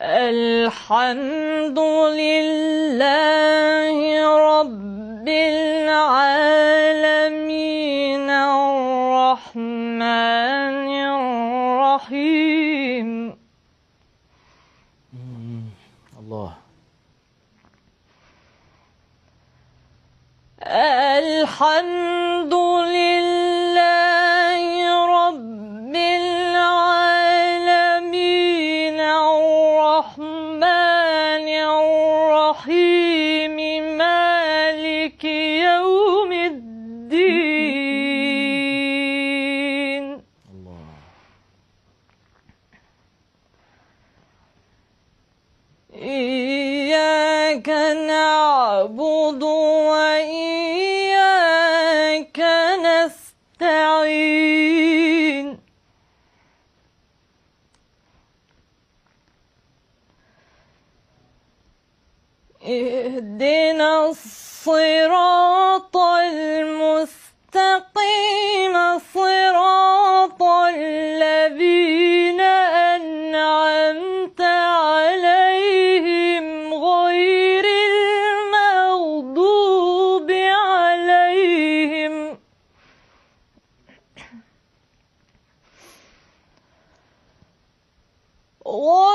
الحمد لله رب العالمين الرحمن الرحيم. الله. الحمد لله الرحمن الرحيم مالك يوم الدين. الله إياك نعبد اهدنا الصراط المستقيم صراط الذين أنعمت عليهم غير المغضوب عليهم. غير